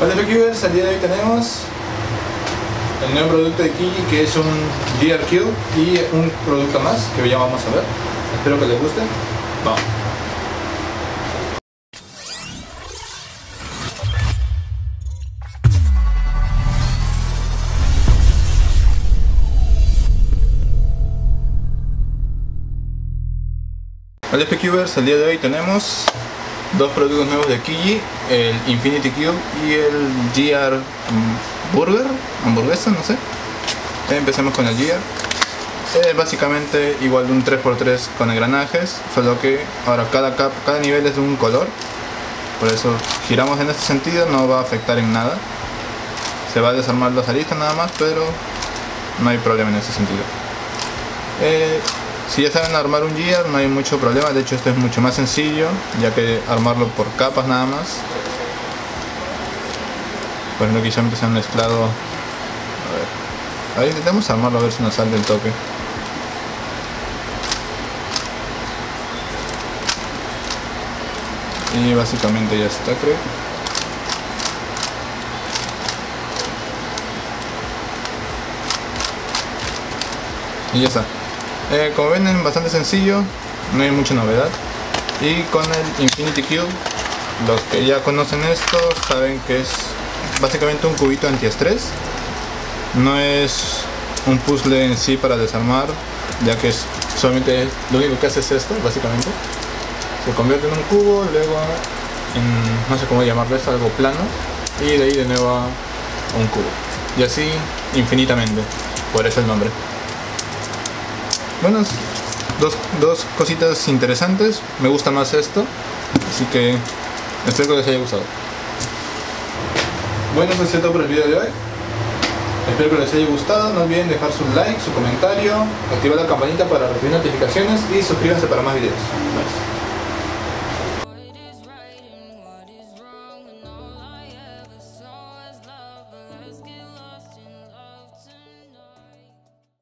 Hola Viewers, al día de hoy tenemos el nuevo producto de Kiji que es un GRQ y un producto más que ya vamos a ver. Espero que les guste. Vamos. Hola PQvers, el día de hoy tenemos dos productos nuevos de Kiji, el Infinity Cube y el GR Burger, hamburguesa, no sé. Empecemos con el GR. Es básicamente igual de un 3x3 con engranajes, solo que ahora cada, cap, cada nivel es de un color. Por eso giramos en este sentido, no va a afectar en nada. Se va a desarmar la salida nada más, pero no hay problema en ese sentido. Eh, si ya saben armar un gear no hay mucho problema, de hecho esto es mucho más sencillo, ya que armarlo por capas nada más. Por ejemplo aquí ya me han mezclado. A ver. Ahí intentamos armarlo a ver si nos sale el toque. Y básicamente ya está creo. Y ya está. Eh, como ven es bastante sencillo, no hay mucha novedad. Y con el Infinity Cube, los que ya conocen esto saben que es básicamente un cubito antiestrés. No es un puzzle en sí para desarmar, ya que es solamente lo único que hace es esto, básicamente. Se convierte en un cubo, luego en, no sé cómo llamarlo, es algo plano, y de ahí de nuevo a un cubo. Y así infinitamente, por eso el nombre. Bueno, dos, dos cositas interesantes. Me gusta más esto. Así que espero que les haya gustado. Bueno, eso es todo por el video de hoy. Espero que les haya gustado. No olviden dejar su like, su comentario, activar la campanita para recibir notificaciones y suscríbanse para más videos.